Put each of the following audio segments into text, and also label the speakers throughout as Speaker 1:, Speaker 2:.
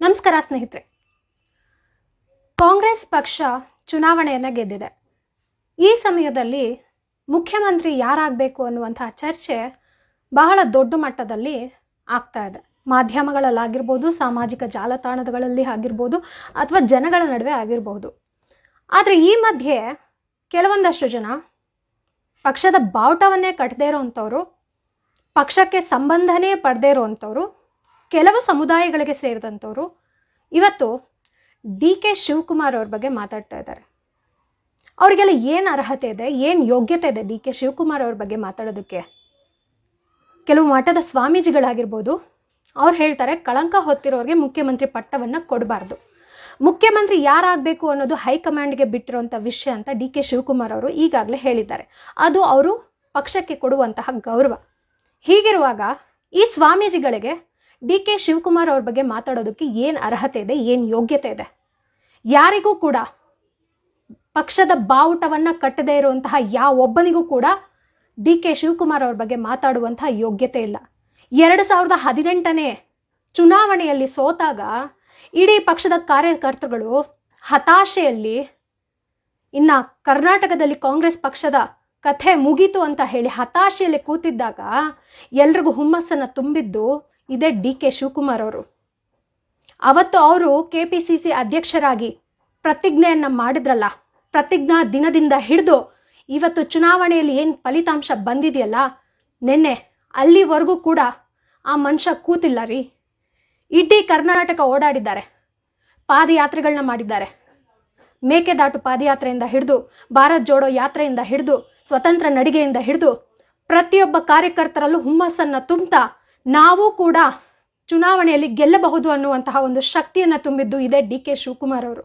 Speaker 1: ನಮಸ್ಕಾರ ಸ್ನೇಹಿತರೆ. ಕಾಂಗ್ರೆಸ್ ಪಕ್ಷ ಚುನಾವಣೆಯನ್ನು ಗೆದ್ದಿದೆ. ಈ ಸಮಯದಲ್ಲಿ ಮುಖ್ಯಮಂತ್ರಿ ಯಾರಾಗಬೇಕು ಅನ್ನುವಂತಹ ಚರ್ಚೆ ಬಹಳ ದೊಡ್ಡ ಮಟ್ಟದಲ್ಲಿ ಆಗ್ತಾ ಇದೆ. ಮಾಧ್ಯಮಗಳಲ್ಲಾಗಿರ್ಬೋದು, ಸಾಮಾಜಿಕ ಜಾಲತಾಣಗಳಲ್ಲಿ ಆಗಿರ್ಬೋದು, ಅಥವಾ ಜನಗಳ ನಡುವೆ ಆಗಿರಬಹುದು ಆದರೆ ಈ ಮಧ್ಯೆ ಕೆಲವೊಂದಷ್ಟು ಜನ ಪಕ್ಷದ ಬಾವುಟವನ್ನೇ ಕಟ್ಟದೇ ಇರೋವಂಥವ್ರು ಪಕ್ಷಕ್ಕೆ ಸಂಬಂಧನೇ ಪಡೆದೇ ಇರುವಂಥವ್ರು ಕೆಲವು ಸಮುದಾಯಗಳಿಗೆ ಸೇರಿದಂಥವರು ಇವತ್ತು ಡಿ ಕೆ ಶಿವಕುಮಾರ್ ಅವ್ರ ಬಗ್ಗೆ ಮಾತಾಡ್ತಾ ಇದ್ದಾರೆ. ಅವರಿಗೆಲ್ಲ ಏನು ಅರ್ಹತೆ ಇದೆ, ಏನು ಯೋಗ್ಯತೆ ಇದೆ ಡಿ ಕೆ ಶಿವಕುಮಾರ್ ಅವ್ರ ಬಗ್ಗೆ ಮಾತಾಡೋದಕ್ಕೆ? ಕೆಲವು ಮಠದ ಸ್ವಾಮೀಜಿಗಳಾಗಿರ್ಬೋದು, ಅವ್ರು ಹೇಳ್ತಾರೆ, ಕಳಂಕ ಹೊತ್ತಿರೋರಿಗೆ ಮುಖ್ಯಮಂತ್ರಿ ಪಟ್ಟವನ್ನು ಕೊಡಬಾರ್ದು. ಮುಖ್ಯಮಂತ್ರಿ ಯಾರಾಗಬೇಕು ಅನ್ನೋದು ಹೈಕಮಾಂಡ್ಗೆ ಬಿಟ್ಟಿರುವಂಥ ವಿಷಯ ಅಂತ ಡಿ ಕೆ ಶಿವಕುಮಾರ್ ಅವರು ಈಗಾಗಲೇ ಹೇಳಿದ್ದಾರೆ. ಅದು ಅವರು ಪಕ್ಷಕ್ಕೆ ಕೊಡುವಂತಹ ಗೌರವ. ಹೀಗಿರುವಾಗ ಈ ಸ್ವಾಮೀಜಿಗಳಿಗೆ ಡಿ ಕೆ ಶಿವಕುಮಾರ್ ಅವ್ರ ಬಗ್ಗೆ ಮಾತಾಡೋದಕ್ಕೆ ಏನು ಅರ್ಹತೆ ಇದೆ, ಏನು ಯೋಗ್ಯತೆ ಇದೆ? ಯಾರಿಗೂ ಕೂಡ ಪಕ್ಷದ ಬಾವುಟವನ್ನು ಕಟ್ಟದೇ ಇರುವಂತಹ ಯಾವ ಒಬ್ಬನಿಗೂ ಕೂಡ ಡಿ ಕೆ ಶಿವಕುಮಾರ್ ಅವ್ರ ಬಗ್ಗೆ ಮಾತಾಡುವಂತಹ ಯೋಗ್ಯತೆ ಇಲ್ಲ. ಎರಡು ಸಾವಿರದ ಹದಿನೆಂಟನೇ ಚುನಾವಣೆಯಲ್ಲಿ ಸೋತಾಗ ಇಡೀ ಪಕ್ಷದ ಕಾರ್ಯಕರ್ತರುಗಳು ಹತಾಶೆಯಲ್ಲಿ, ಇನ್ನು ಕರ್ನಾಟಕದಲ್ಲಿ ಕಾಂಗ್ರೆಸ್ ಪಕ್ಷದ ಕಥೆ ಮುಗೀತು ಅಂತ ಹೇಳಿ ಹತಾಶೆಯಲ್ಲಿ ಕೂತಿದ್ದಾಗ ಎಲ್ರಿಗೂ ಹುಮ್ಮಸ್ಸನ್ನು ತುಂಬಿದ್ದು ಇದೇ ಡಿ ಕೆ ಶಿವಕುಮಾರ್ ಅವರು. ಅವತ್ತು ಅವರು ಕೆ ಪಿ ಸಿ ಸಿ ಅಧ್ಯಕ್ಷರಾಗಿ ಪ್ರತಿಜ್ಞೆಯನ್ನು ಮಾಡಿದ್ರಲ್ಲ, ಪ್ರತಿಜ್ಞಾ ದಿನದಿಂದ ಹಿಡಿದು ಇವತ್ತು ಚುನಾವಣೆಯಲ್ಲಿ ಏನು ಫಲಿತಾಂಶ ಬಂದಿದೆಯಲ್ಲ, ನಿನ್ನೆ ಅಲ್ಲಿವರೆಗೂ ಕೂಡ ಆ ಮನುಷ್ಯ ಕೂತಿಲ್ಲ ರೀ. ಇಡೀ ಕರ್ನಾಟಕ ಓಡಾಡಿದ್ದಾರೆ ಪಾದಯಾತ್ರೆಗಳನ್ನ ಮಾಡಿದ್ದಾರೆ. ಮೇಕೆದಾಟು ಪಾದಯಾತ್ರೆಯಿಂದ ಹಿಡಿದು, ಭಾರತ್ ಜೋಡೋ ಯಾತ್ರೆಯಿಂದ ಹಿಡಿದು, ಸ್ವತಂತ್ರ ನಡಿಗೆಯಿಂದ ಹಿಡಿದು ಪ್ರತಿಯೊಬ್ಬ ಕಾರ್ಯಕರ್ತರಲ್ಲೂ ಹುಮ್ಮಸ್ಸನ್ನು ತುಂಬ್ತಾ ನಾವು ಕೂಡ ಚುನಾವಣೆಯಲ್ಲಿ ಗೆಲ್ಲಬಹುದು ಅನ್ನುವಂತಹ ಒಂದು ಶಕ್ತಿಯನ್ನು ತುಂಬಿದ್ದು ಇದೆ ಡಿ ಕೆ ಶಿವಕುಮಾರ್ ಅವರು.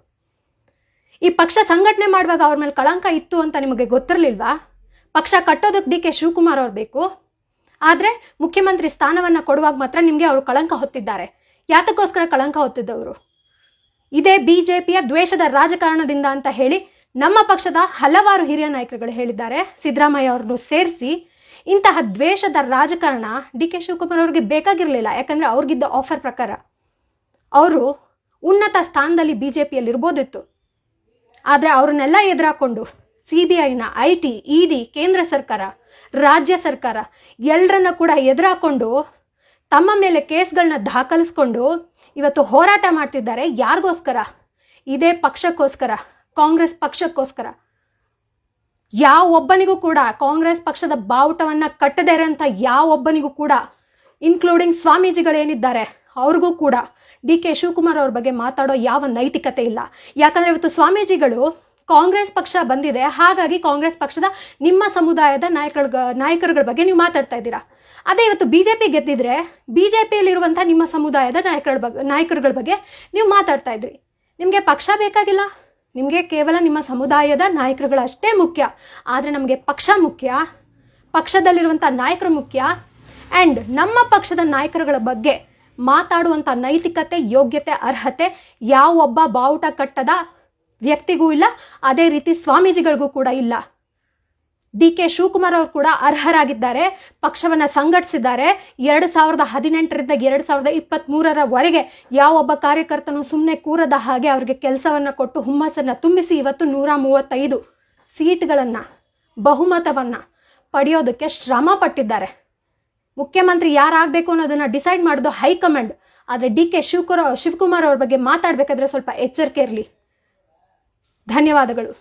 Speaker 1: ಈ ಪಕ್ಷ ಸಂಘಟನೆ ಮಾಡುವಾಗ ಅವ್ರ ಮೇಲೆ ಕಳಂಕ ಇತ್ತು ಅಂತ ನಿಮಗೆ ಗೊತ್ತಿರಲಿಲ್ವಾ? ಪಕ್ಷ ಕಟ್ಟೋದಕ್ಕೆ ಡಿ ಕೆ ಶಿವಕುಮಾರ್ ಅವ್ರು ಬೇಕು. ಆದರೆ ಮುಖ್ಯಮಂತ್ರಿ ಸ್ಥಾನವನ್ನು ಕೊಡುವಾಗ ಮಾತ್ರ ನಿಮಗೆ ಅವರು ಕಳಂಕ ಹೊತ್ತಿದ್ದಾರೆ. ಯಾತಕ್ಕೋಸ್ಕರ ಕಳಂಕ ಹೊತ್ತಿದ್ದವರು? ಇದೇ ಬಿಜೆಪಿಯ ದ್ವೇಷದ ರಾಜಕಾರಣದಿಂದ ಅಂತ ಹೇಳಿ ನಮ್ಮ ಪಕ್ಷದ ಹಲವಾರು ಹಿರಿಯ ನಾಯಕರುಗಳು ಹೇಳಿದ್ದಾರೆ. ಸಿದ್ದರಾಮಯ್ಯ ಅವ್ರನ್ನು ಸೇರಿಸಿ ಇಂತಹ ದ್ವೇಷದ ರಾಜಕಾರಣ ಡಿ ಕೆ ಶಿವಕುಮಾರ್ ಅವ್ರಿಗೆ ಬೇಕಾಗಿರಲಿಲ್ಲ. ಯಾಕಂದರೆ ಅವ್ರಿಗಿದ್ದ ಆಫರ್ ಪ್ರಕಾರ. ಅವರು ಉನ್ನತ ಸ್ಥಾನದಲ್ಲಿ ಬಿ ಜೆ ಪಿಯಲ್ಲಿ ಇರ್ಬೋದಿತ್ತು. ಆದರೆ ಅವ್ರನ್ನೆಲ್ಲ ಎದುರಾಕೊಂಡು ಸಿ ಬಿ ಐನ ಐ ಟಿ ಇ ಡಿ ಕೇಂದ್ರ ಸರ್ಕಾರ, ರಾಜ್ಯ ಸರ್ಕಾರ ಎಲ್ಲರನ್ನ ಕೂಡ ಎದುರಾಕೊಂಡು ತಮ್ಮ ಮೇಲೆ ಕೇಸ್ಗಳನ್ನ ದಾಖಲಿಸ್ಕೊಂಡು ಇವತ್ತು ಹೋರಾಟ ಮಾಡ್ತಿದ್ದಾರೆ. ಯಾರಿಗೋಸ್ಕರ? ಇದೇ ಪಕ್ಷಕ್ಕೋಸ್ಕರ, ಕಾಂಗ್ರೆಸ್ ಪಕ್ಷಕ್ಕೋಸ್ಕರ. ಯಾವೊಬ್ಬನಿಗೂ ಕೂಡ ಕಾಂಗ್ರೆಸ್ ಪಕ್ಷದ ಬಾವುಟವನ್ನು ಕಟ್ಟದೇ ಇರೋಂಥ ಯಾವೊಬ್ಬನಿಗೂ ಕೂಡ ಇನ್ಕ್ಲೂಡಿಂಗ್ ಸ್ವಾಮೀಜಿಗಳೇನಿದ್ದಾರೆ, ಅವ್ರಿಗೂ ಕೂಡ ಡಿ ಕೆ ಶಿವಕುಮಾರ್ ಅವ್ರ ಬಗ್ಗೆ ಮಾತಾಡೋ ಯಾವ ನೈತಿಕತೆ ಇಲ್ಲ. ಯಾಕಂದರೆ ಇವತ್ತು ಸ್ವಾಮೀಜಿಗಳು ಕಾಂಗ್ರೆಸ್ ಪಕ್ಷ ಬಂದಿದೆ, ಹಾಗಾಗಿ ಕಾಂಗ್ರೆಸ್ ಪಕ್ಷದ ನಿಮ್ಮ ಸಮುದಾಯದ ನಾಯಕರು ನಾಯಕರುಗಳ ಬಗ್ಗೆ ನೀವು ಮಾತಾಡ್ತಾ ಇದ್ದೀರಾ. ಅದೇ ಇವತ್ತು ಬಿ ಜೆ ಪಿ ಗೆದ್ದಿದ್ರೆ ಬಿ ಜೆ ಪಿಯಲ್ಲಿರುವಂಥ ನಿಮ್ಮ ಸಮುದಾಯದ ನಾಯಕರ ಬಗ್ಗೆ ನಾಯಕರುಗಳ ಬಗ್ಗೆ ನೀವು ಮಾತಾಡ್ತಾ ಇದ್ರಿ. ನಿಮಗೆ ಪಕ್ಷ ಬೇಕಾಗಿಲ್ಲ? ನಿಮಗೆ ಕೇವಲ ನಿಮ್ಮ ಸಮುದಾಯದ ನಾಯಕರುಗಳಷ್ಟೇ ಮುಖ್ಯ, ಆದರೆ ನಮಗೆ ಪಕ್ಷ ಮುಖ್ಯ ಪಕ್ಷದಲ್ಲಿರುವಂಥ ನಾಯಕರು ಮುಖ್ಯ ಆ್ಯಂಡ್ ನಮ್ಮ ಪಕ್ಷದ ನಾಯಕರುಗಳ ಬಗ್ಗೆ ಮಾತಾಡುವಂಥ ನೈತಿಕತೆ, ಯೋಗ್ಯತೆ, ಅರ್ಹತೆ ಯಾವೊಬ್ಬ ಬಾವುಟ ಕಟ್ಟದ ವ್ಯಕ್ತಿಗೂ ಇಲ್ಲ, ಅದೇ ರೀತಿ ಸ್ವಾಮೀಜಿಗಳಿಗೂ ಕೂಡ ಇಲ್ಲ. ಡಿ ಕೆ ಶಿವಕುಮಾರ್ ಅವರು ಕೂಡ ಅರ್ಹರಾಗಿದ್ದಾರೆ. ಪಕ್ಷವನ್ನು ಸಂಘಟಿಸಿದ್ದಾರೆ. ಎರಡು ಸಾವಿರದ ಹದಿನೆಂಟರಿಂದ ಎರಡು ಸಾವಿರದ ಇಪ್ಪತ್ತ್ ಮೂರರವರೆಗೆ ಯಾವೊಬ್ಬ ಕಾರ್ಯಕರ್ತನು ಸುಮ್ಮನೆ ಕೂರದ ಹಾಗೆ ಅವರಿಗೆ ಕೆಲಸವನ್ನು ಕೊಟ್ಟು ಹುಮ್ಮಸ್ಸನ್ನು ತುಂಬಿಸಿ ಇವತ್ತು ನೂರ ಮೂವತ್ತೈದು ಸೀಟ್ಗಳನ್ನು, ಬಹುಮತವನ್ನು ಪಡೆಯೋದಕ್ಕೆ ಶ್ರಮ ಪಟ್ಟಿದ್ದಾರೆ. ಮುಖ್ಯಮಂತ್ರಿ ಯಾರಾಗಬೇಕು ಅನ್ನೋದನ್ನು ಡಿಸೈಡ್ ಮಾಡೋದು ಹೈಕಮಾಂಡ್. ಆದರೆ ಡಿ ಕೆ ಶಿವಕುರ ಶಿವಕುಮಾರ್ ಅವ್ರ ಬಗ್ಗೆ ಮಾತಾಡಬೇಕಾದ್ರೆ ಸ್ವಲ್ಪ ಎಚ್ಚರಿಕೆ ಇರಲಿ. ಧನ್ಯವಾದಗಳು.